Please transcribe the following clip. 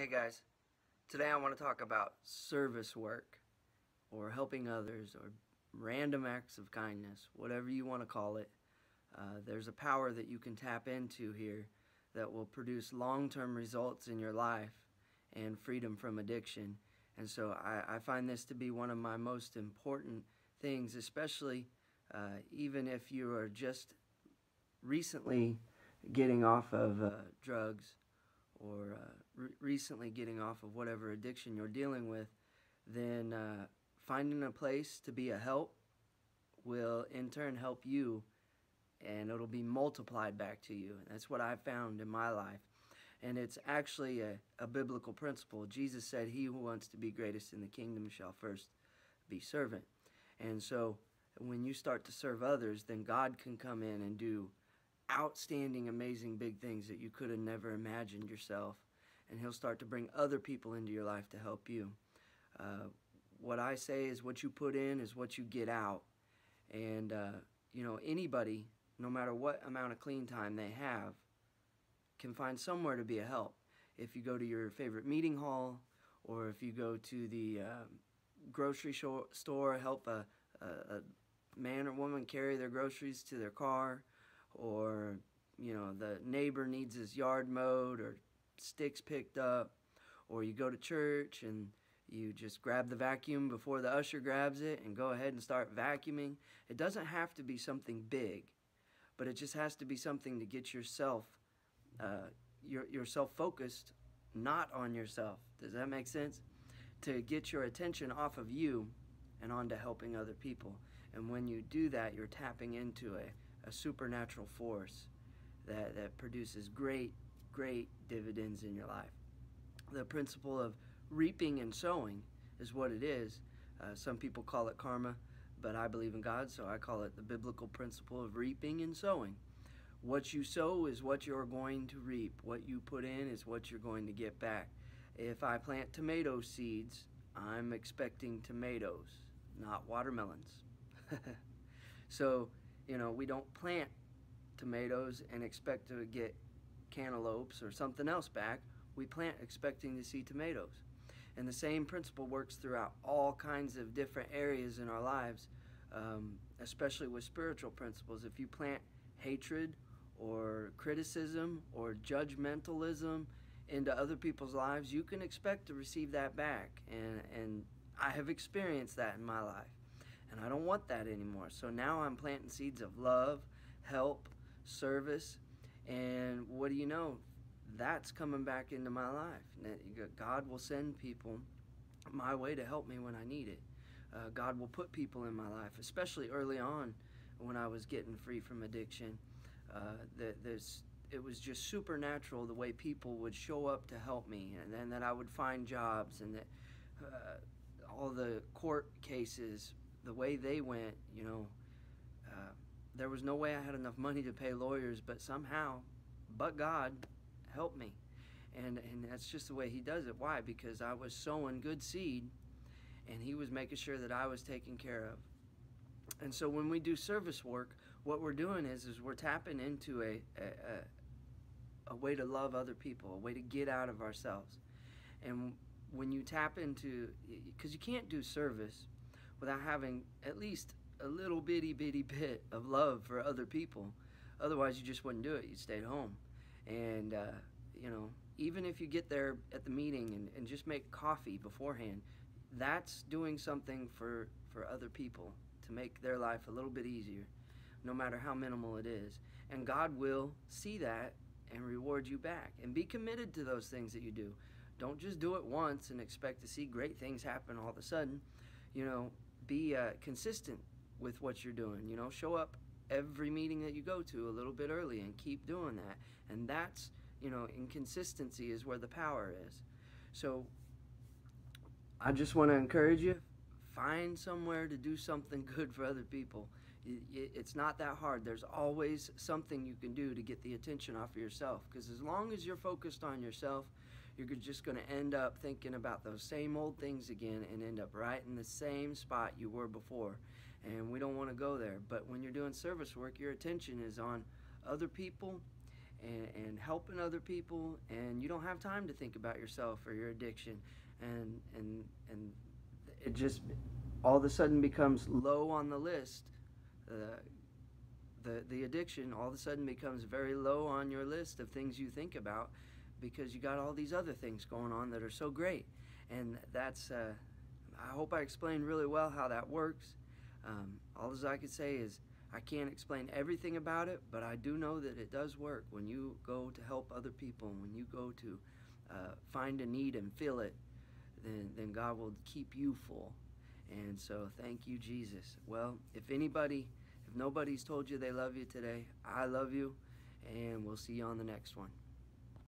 Hey guys, today I want to talk about service work or helping others or random acts of kindness, whatever you want to call it. Uh, there's a power that you can tap into here that will produce long-term results in your life and freedom from addiction. And so I, I find this to be one of my most important things, especially uh, even if you are just recently getting off of uh, drugs or uh, re recently getting off of whatever addiction you're dealing with, then uh, finding a place to be a help will in turn help you and it'll be multiplied back to you. And that's what I found in my life. And it's actually a, a biblical principle. Jesus said, He who wants to be greatest in the kingdom shall first be servant. And so when you start to serve others, then God can come in and do outstanding, amazing, big things that you could have never imagined yourself. And He'll start to bring other people into your life to help you. Uh, what I say is what you put in is what you get out. And, uh, you know, anybody, no matter what amount of clean time they have, can find somewhere to be a help. If you go to your favorite meeting hall, or if you go to the uh, grocery store, help a, a, a man or woman carry their groceries to their car, or you know the neighbor needs his yard mowed or sticks picked up or you go to church and you just grab the vacuum before the usher grabs it and go ahead and start vacuuming. It doesn't have to be something big but it just has to be something to get yourself uh, your, yourself focused not on yourself. Does that make sense? To get your attention off of you and onto helping other people. And when you do that you're tapping into a a supernatural force that, that produces great, great dividends in your life. The principle of reaping and sowing is what it is. Uh, some people call it karma, but I believe in God, so I call it the biblical principle of reaping and sowing. What you sow is what you're going to reap. What you put in is what you're going to get back. If I plant tomato seeds, I'm expecting tomatoes, not watermelons. so you know, we don't plant tomatoes and expect to get cantaloupes or something else back. We plant expecting to see tomatoes. And the same principle works throughout all kinds of different areas in our lives, um, especially with spiritual principles. If you plant hatred or criticism or judgmentalism into other people's lives, you can expect to receive that back. And, and I have experienced that in my life. And I don't want that anymore. So now I'm planting seeds of love, help, service. And what do you know? That's coming back into my life. God will send people my way to help me when I need it. Uh, God will put people in my life, especially early on when I was getting free from addiction. Uh, that there's it was just supernatural the way people would show up to help me, and then that I would find jobs, and that uh, all the court cases the way they went, you know, there was no way I had enough money to pay lawyers, but somehow, but God helped me. And, and that's just the way he does it. Why? Because I was sowing good seed and he was making sure that I was taken care of. And so when we do service work, what we're doing is, is we're tapping into a, a, a way to love other people, a way to get out of ourselves. And when you tap into, because you can't do service without having at least a little bitty bitty bit of love for other people. Otherwise, you just wouldn't do it. You'd stay at home. And, uh, you know, even if you get there at the meeting and, and just make coffee beforehand, that's doing something for, for other people to make their life a little bit easier, no matter how minimal it is. And God will see that and reward you back. And be committed to those things that you do. Don't just do it once and expect to see great things happen all of a sudden. You know, be uh, consistent with what you're doing. You know, show up every meeting that you go to a little bit early and keep doing that. And that's, you know, inconsistency is where the power is. So I just want to encourage you find somewhere to do something good for other people. It's not that hard. There's always something you can do to get the attention off of yourself. Because as long as you're focused on yourself, you're just going to end up thinking about those same old things again and end up right in the same spot you were before. And we don't want to go there. But when you're doing service work, your attention is on other people and, and helping other people, and you don't have time to think about yourself or your addiction, and and and it just all of a sudden becomes low on the list. Uh, the the addiction all of a sudden becomes very low on your list of things you think about because you got all these other things going on that are so great, and that's. Uh, I hope I explained really well how that works. Um, all as I could say is I can't explain everything about it, but I do know that it does work when you go to help other people, when you go to uh, find a need and fill it, then, then God will keep you full. And so thank you, Jesus. Well, if anybody, if nobody's told you they love you today, I love you, and we'll see you on the next one.